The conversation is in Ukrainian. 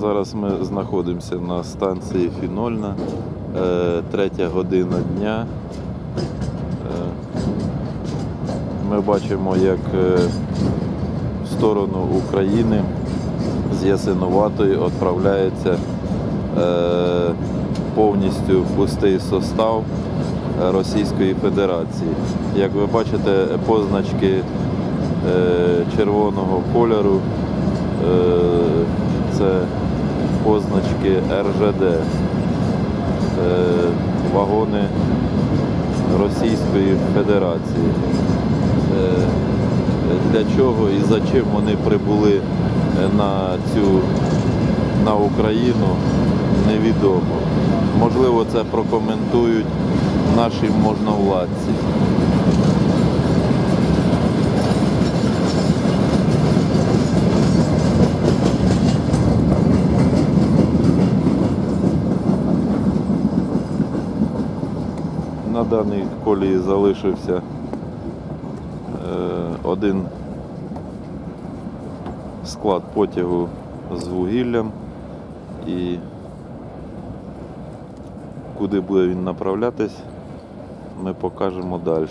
Зараз ми знаходимося на станції Фінольна, е, третя година дня. Е, Ми бачимо, як е, в сторону України з Ясиноватої відправляється повністю пустий состав Російської Федерації. Як ви бачите, позначки червоного кольору позначки РЖД, вагони Російської Федерації. Е, Для чого і за чим вони прибули е, на цю на Україну, невідомо. Можливо, це прокоментують наші можновладці. На даній колії залишився е, один склад потягу з вугіллям і куди буде він направлятись, ми покажемо далі.